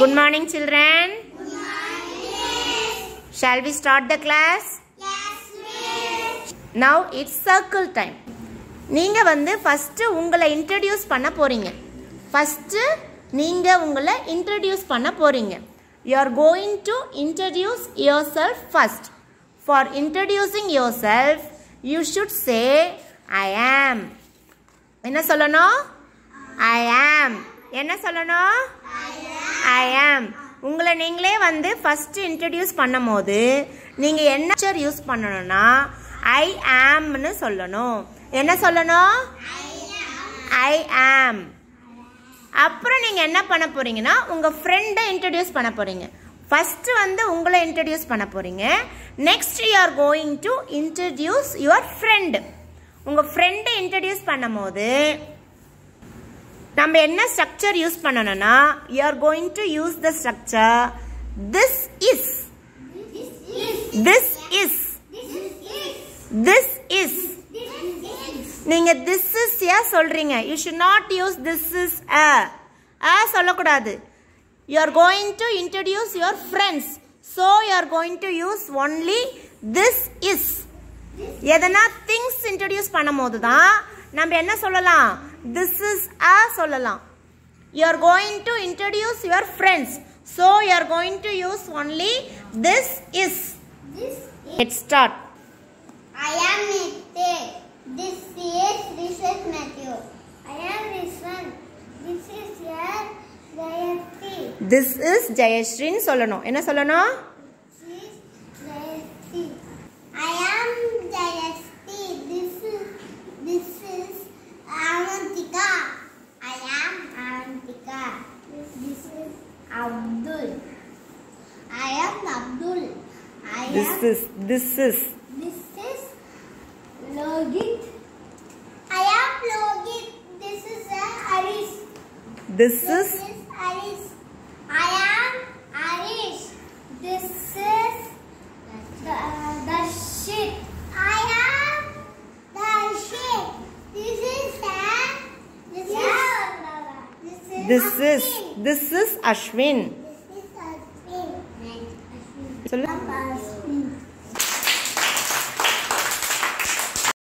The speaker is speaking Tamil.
Good morning, children. Shall we start the class? Now it's circle time. நீங்கள் வந்து ஃபஸ்ட்டு உங்களை இன்ட்ரடியூஸ் பண்ண போகிறீங்க ஃபஸ்ட்டு நீங்கள் உங்களை இன்ட்ரடியூஸ் பண்ண போகிறீங்க you are going to introduce your self first for introducing your self you should say I am என்ன சொல்லணும்? ஐ ஆம் என்ன சொல்லணும்? ஐ ஆம் உங்களை நீங்களே வந்து ஃபஸ்ட்டு இன்ட்ரடியூஸ் பண்ணும் போது நீங்கள் என்ன யூஸ் பண்ணணும்னா ஐ ஆம்னு சொல்லணும். என்ன சொல்லணும்? ஐ ஆம் அப்புறம் நீங்கள் என்ன பண்ண போறீங்கன்னா உங்கள் ஃப்ரெண்டை இன்ட்ரடியூஸ் பண்ண போறீங்க. ஃபஸ்ட்டு வந்து உங்களை இன்ட்ரடியூஸ் பண்ண போறீங்க. Next you are going to introduce your friend உங்கள் ஃப்ரெண்டை இன்ட்ரடியூஸ் பண்ணும் போது நம்ம என்ன ஸ்ட்ரக்சர் யூஸ் பண்ணணும்னா you are going to use the structure this is this is this is நீங்க திஸ் இஸ் ஏ சொல்றீங்க. You should not use this is a a சொல்லக்கூடாது. You are going to introduce your friends so you are going to use only this is எதனா திங்ஸ் இன்ட்ரடியூஸ் பண்ணும் போது தான் நம்ம என்ன சொல்லலாம்? திஸ் இஸ் அ சொல்லலாம் you are going to introduce your friends so you are going to use only this is it start I am Nitya. This is this is Matthew. I am Rishan. This is your Jayati. This is ஜெயஸ்ரீன்னு சொல்லணும் என்ன சொல்லணும் This is Jayati. I am Jayati. Abdul. I am Abdul. I this am is this is this is Logit. I am Logit. This is Harish. This, this is, is Harish. I am Harish. This is This is this is Ashwin. This is Ashwin. So,